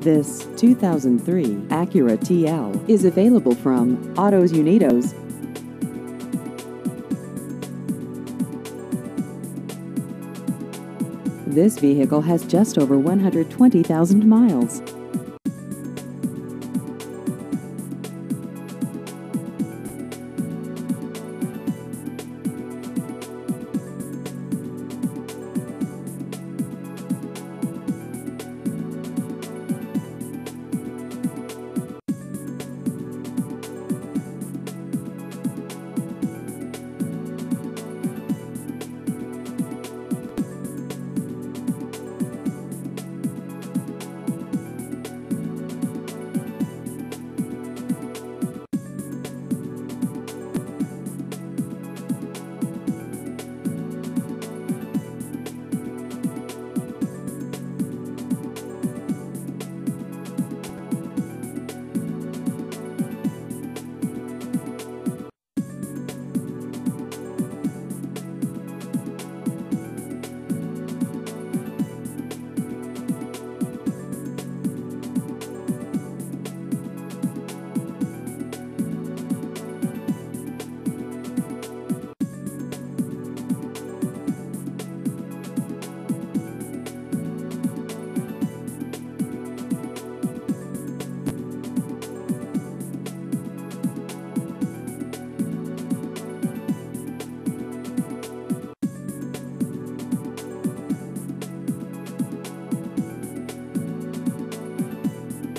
This 2003 Acura TL is available from Autos Unidos. This vehicle has just over 120,000 miles.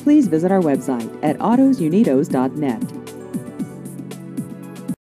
Please visit our website at autosunidos.net.